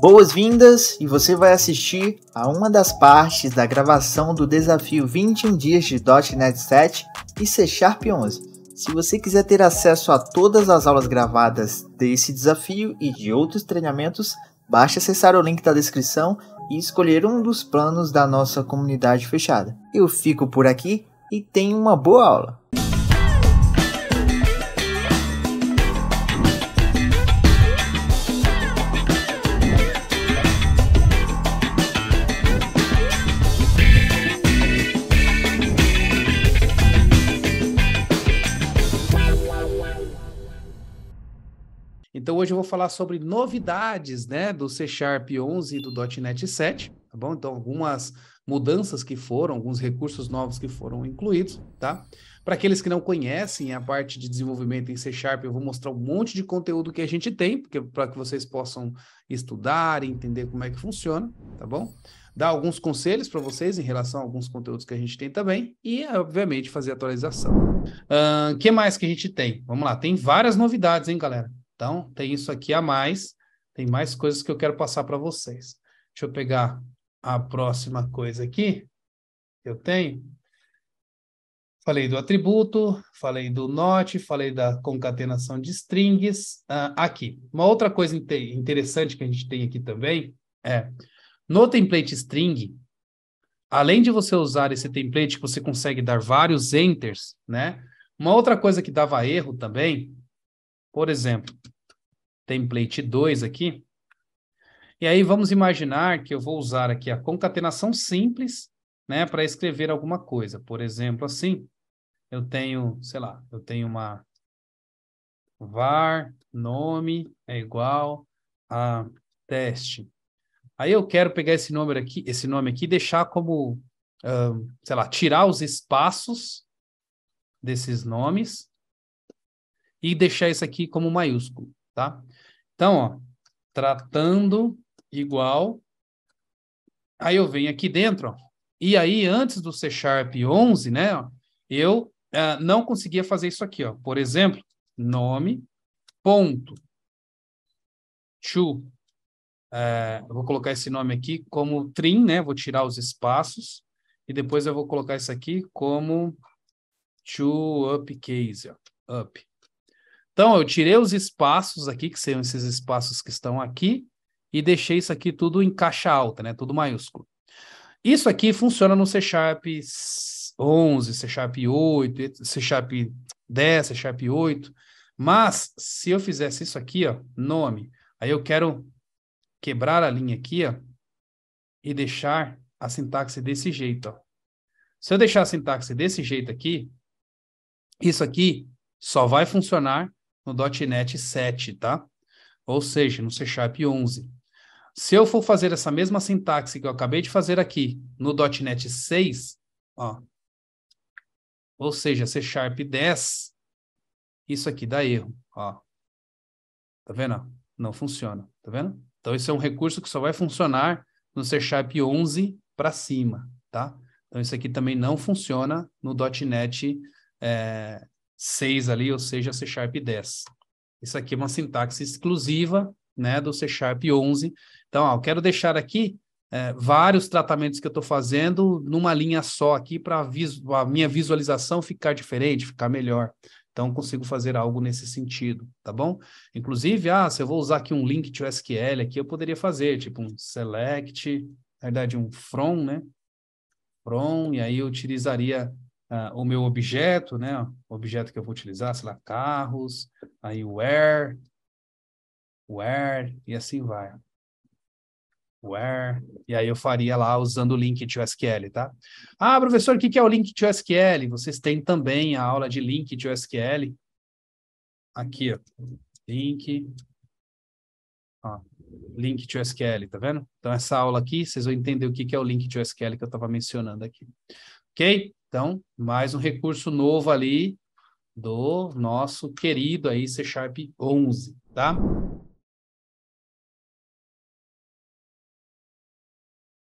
Boas-vindas e você vai assistir a uma das partes da gravação do desafio 21 dias de .NET 7 e C Sharp 11. Se você quiser ter acesso a todas as aulas gravadas desse desafio e de outros treinamentos, basta acessar o link da descrição e escolher um dos planos da nossa comunidade fechada. Eu fico por aqui e tenha uma boa aula! Então hoje eu vou falar sobre novidades, né, do C Sharp 11 e do .NET 7, tá bom? Então algumas mudanças que foram, alguns recursos novos que foram incluídos, tá? Para aqueles que não conhecem a parte de desenvolvimento em C Sharp, eu vou mostrar um monte de conteúdo que a gente tem, para que vocês possam estudar e entender como é que funciona, tá bom? Dar alguns conselhos para vocês em relação a alguns conteúdos que a gente tem também e, obviamente, fazer atualização. O uh, que mais que a gente tem? Vamos lá, tem várias novidades, hein, galera? Então, tem isso aqui a mais, tem mais coisas que eu quero passar para vocês. Deixa eu pegar a próxima coisa aqui que eu tenho. Falei do atributo, falei do not, falei da concatenação de strings. Uh, aqui, uma outra coisa interessante que a gente tem aqui também é, no template string, além de você usar esse template que você consegue dar vários enters, né? Uma outra coisa que dava erro também, por exemplo, template 2 aqui. E aí vamos imaginar que eu vou usar aqui a concatenação simples, né, para escrever alguma coisa. Por exemplo, assim, eu tenho, sei lá, eu tenho uma var nome é igual a teste. Aí eu quero pegar esse número aqui, esse nome aqui, deixar como, uh, sei lá, tirar os espaços desses nomes e deixar isso aqui como maiúsculo, tá? Então, ó, tratando igual. Aí eu venho aqui dentro, ó, e aí antes do C Sharp 11, né, ó, eu uh, não conseguia fazer isso aqui, ó. Por exemplo, nome, ponto, to. Uh, eu vou colocar esse nome aqui como trim, né? Vou tirar os espaços e depois eu vou colocar isso aqui como to upcase, ó, up. Então, eu tirei os espaços aqui, que são esses espaços que estão aqui, e deixei isso aqui tudo em caixa alta, né? Tudo maiúsculo. Isso aqui funciona no C Sharp 11, C Sharp 8, C Sharp 10, C Sharp 8. Mas, se eu fizesse isso aqui, ó, nome, aí eu quero quebrar a linha aqui, ó, e deixar a sintaxe desse jeito, ó. Se eu deixar a sintaxe desse jeito aqui, isso aqui só vai funcionar no .NET 7, tá? Ou seja, no C Sharp 11. Se eu for fazer essa mesma sintaxe que eu acabei de fazer aqui no .NET 6, ó, ou seja, C Sharp 10, isso aqui dá erro, ó. Tá vendo? Não funciona, tá vendo? Então, esse é um recurso que só vai funcionar no C Sharp 11 para cima, tá? Então, isso aqui também não funciona no .NET é, 6 ali, ou seja, C Sharp 10. Isso aqui é uma sintaxe exclusiva né, do C Sharp 11. Então, ó, eu quero deixar aqui é, vários tratamentos que eu estou fazendo numa linha só aqui para a minha visualização ficar diferente, ficar melhor. Então, consigo fazer algo nesse sentido, tá bom? Inclusive, ah, se eu vou usar aqui um link to SQL aqui, eu poderia fazer, tipo um select, na verdade, um from, né? From, e aí eu utilizaria uh, o meu objeto, né? O objeto que eu vou utilizar, sei lá, carros, aí where, where, e assim vai. Where, e aí eu faria lá usando o link to SQL, tá? Ah, professor, o que é o link to SQL? Vocês têm também a aula de link to SQL. Aqui, ó. Link, ó, link to SQL, tá vendo? Então, essa aula aqui, vocês vão entender o que é o link to SQL que eu estava mencionando aqui. Ok? Então, mais um recurso novo ali do nosso querido aí C Sharp 11, tá?